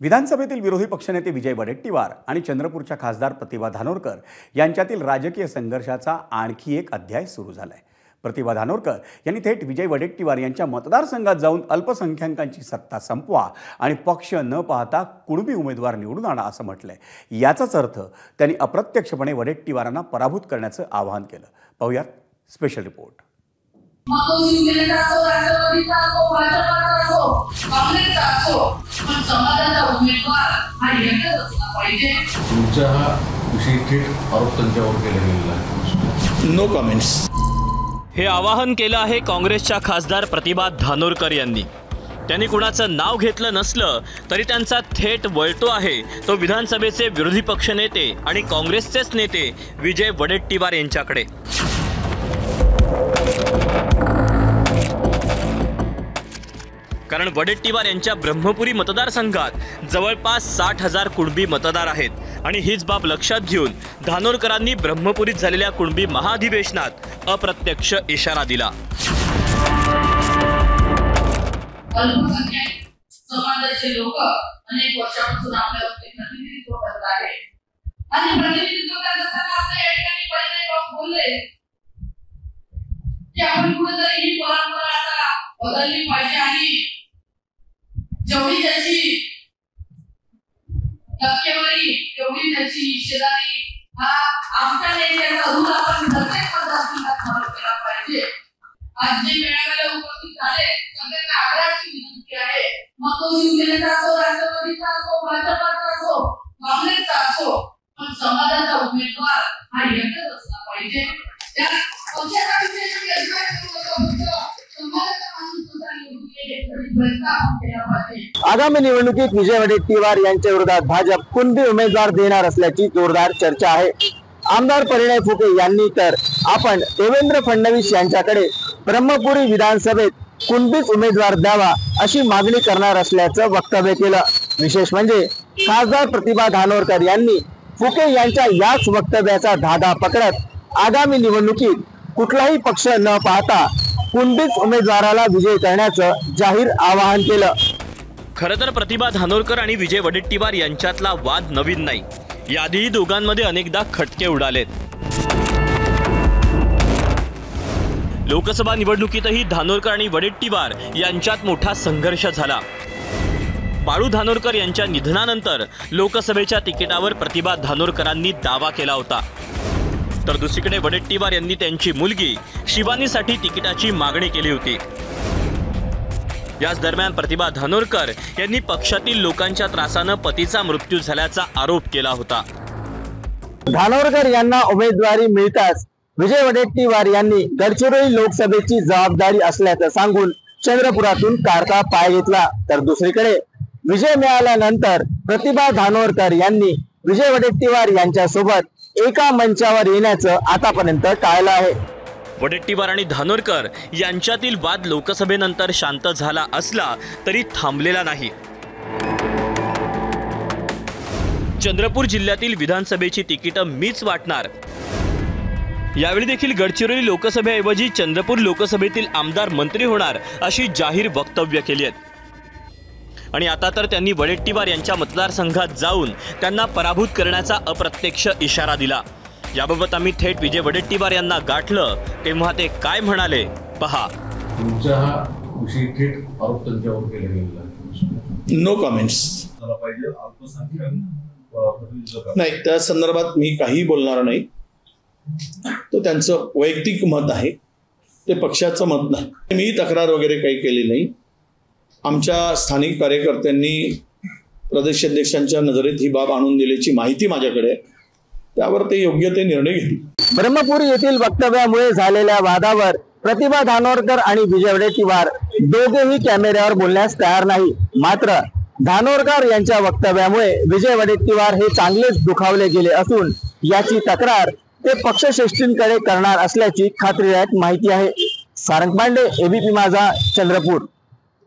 विधानसभेतील विरोधी पक्षनेते विजय वडेट्टीवार आणि चंद्रपूरच्या खासदार प्रतिभा धानोरकर यांच्यातील राजकीय संघर्षाचा आणखी एक अध्याय सुरू झालाय. प्रतिभा धानोरकर यांनी थेट विजय वडेट्टीवार यांच्या मतदारसंघात जाऊन अल्पसंख्याकांची सत्ता संपवा आणि पक्ष न पाहता कुणबी उमेदवार निवडून आणा असं म्हटलंय. याचाच अर्थ त्यांनी अप्रत्यक्षपणे वडेट्टीवारांना पराभूत करण्याचं आवाहन केलं. पाहुयात स्पेशल रिपोर्ट. पाहिजे? तुमचा हा विषय थेट आरोप त्यांच्यावर केला गेलेला आहे. नो कमेंट्स हे आवाहन केलं आहे काँग्रेसच्या खासदार प्रतिभा धानोरकर यांनी. त्यांनी कुणाचं नाव घेतलं नसलं तरी त्यांचा थेट वळतो आहे. तो विधानसभेचे विरोधी पक्षनेते आणि काँग्रेसचेच नेते विजय वडेट्टीवार यांच्याकडे. कारण वडेट्टीवार यांच्या ब्रह्मपुरी मतदारसंघात जवळपास साठ हजार कुणबी मतदार आहेत. आणि हीच बाब लक्षात घेऊन धानोरकरांनी ब्रह्मपुरीत झालेल्या कुणबी महाधिवेशनात अप्रत्यक्ष इशारा दिला. समाजाचे लोक अनेक वर्षापासून आपल्या प्रतिनिधित्व करत आहे आणि प्रतिनिधित्व करत असताना आपल्या या ठिकाणी पहिले बोलले. की आपण कुठेतरी ही परंपरा आता बदलली पाहिजे आणि जेवढी त्याची टक्केवारी तेवढी त्याची हिस्सेदारी हा आमच्या नेत्याचा रूल आपण प्रत्येक मतदारसंघात फॉलो केला पाहिजे. आज जे मेळाव्याला उपस्थित झाले सगळ्यांना आग्रहाची विनंती आहे मग तो शिवसेनेचा असो राष्ट्रवादीचा असो भाजपाचा असो काँग्रेसचा असो पण समाजाचा उमेदवार हा एकच असला पाहिजे. आगामी निवडणुकीत विजय वडेट्टीवार यांच्या विरोधात भाजप कुणबी उमेदवार देणार असल्याची जोरदार चर्चा आहे. आमदार परिणय फुके यांनी तर आपण देवेंद्र फडणवीस यांच्याकडे ब्रह्मपुरी विधानसभेत कुणबीच उमेदवार द्यावा अशी मागणी करणार असल्याचं वक्तव्य केलं. विशेष म्हणजे खासदार प्रतिभा धानोरकर यांनी फुके यांच्या याच वक्तव्याचा धागा पकडत आगामी निवडणुकीत कुठलाही पक्ष न पाहता कुणबीच उमेदवाराला विजय करण्याचं जाहीर आवाहन केलं. खरं तर प्रतिभा धानोरकर आणि विजय वडेट्टीवार यांच्यातला वाद नवीन नाही. याआधीही दोघांमध्ये अनेकदा खटके उडालेत. लोकसभा निवडणुकीतही धानोरकर आणि वडेट्टीवार यांच्यात मोठा संघर्ष झाला. बाळू धानोरकर यांच्या निधनानंतर लोकसभेच्या तिकिटावर प्रतिभा धानोरकरांनी दावा केला होता. तर दुसरीकडे वडेट्टीवार यांनी त्यांची मुलगी शिवानीसाठी तिकिटाची मागणी केली होती. याच दरम्यान प्रतिभा धानोरकर यांनी पक्षातील लोकांच्या त्रासानं पतीचा मृत्यू झाल्याचा आरोप केला होता. धानोरकर यांना उमेदवारी मिळताच विजय वडेट्टीवार यांनी गडचिरोली लोकसभेची जबाबदारी असल्याचं सांगून चंद्रपुरातून कारचा पाय घेतला. तर दुसरीकडे विजय मिळाल्यानंतर प्रतिभा धानोरकर यांनी विजय वडेट्टीवार यांच्यासोबत एका मंचावर येण्याचं आतापर्यंत टाळलं आहे. वडेट्टीवार आणि धानोरकर यांच्यातील वाद लोकसभेनंतर शांत झाला असला तरी थांबलेला नाही. चंद्रपूर जिल्ह्यातील विधानसभेची तिकीटं मीच वाटणार. यावेळी देखील गडचिरोली लोकसभेऐवजी चंद्रपूर लोकसभेतील आमदार मंत्री होणार अशी जाहीर वक्तव्य केली आहेत. आणि आता तर त्यांनी वडेट्टीवार यांच्या मतदारसंघात जाऊन त्यांना पराभूत करण्याचा अप्रत्यक्ष इशारा दिला. याबाबत आम्ही थेट विजय वडेट्टीवार यांना गाठलं. तेव्हा ते काय म्हणाले? पहा. तुमचा हा विषय थेट आरोप त्यांच्यावर केला गेलेला नो कमेंट्स. नाही त्या संदर्भात मी काही बोलणार नाही. तो त्यांचं वैयक्तिक मत आहे. ते पक्षाचं मत नाही. मी तक्रार वगैरे काही केली नाही. आमच्या स्थानिक कार्यकर्त्यांनी प्रदेशाध्यक्षांच्या नजरेत ही बाब आणून दिल्याची माहिती माझ्याकडे त्यावर ते योग्य ते निर्णय घेतील. ब्रह्मपुरी येथील वक्तव्यामुळे झालेल्या वादावर प्रतिभा धानोरकर आणि विजय वडेट्टीवार दोघेही कॅमेऱ्यावर बोलण्यास तयार नाही. मात्र धानोरकर यांच्या वक्तव्यामुळे विजय वडेट्टीवार हे चांगलेच दुखावले गेले असून याची तक्रार ते पक्षश्रेष्ठींकडे करणार असल्याची खात्रीदायक माहिती आहे. सारंग पांडे एबीपी माझा चंद्रपूर.